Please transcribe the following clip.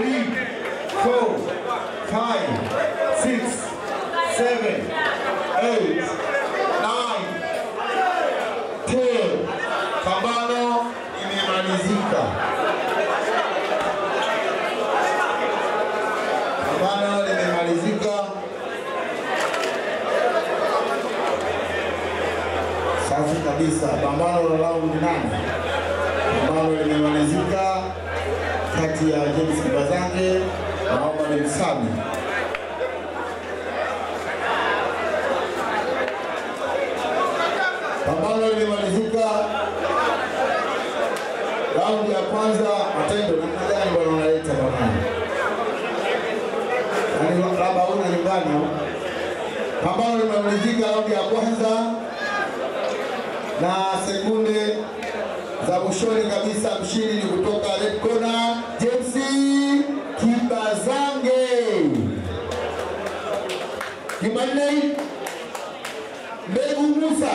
three, four, five, six, seven, eight, nine, ten. Pambano imemalizika. Pambano limemalizika. Safi kabisa. Pambano la raundi nane. Kati ya James Kibazange na Omar Msami. Pambano limemalizika raundi ya kwanza. Matendo namna gani wanaleta pambano? Yaani labda una nyumbani? Pambano limemalizika raundi ya kwanza na sekunde za mwishoni kabisa, mshindi ni kutoka red corner ni manne mbegu Musa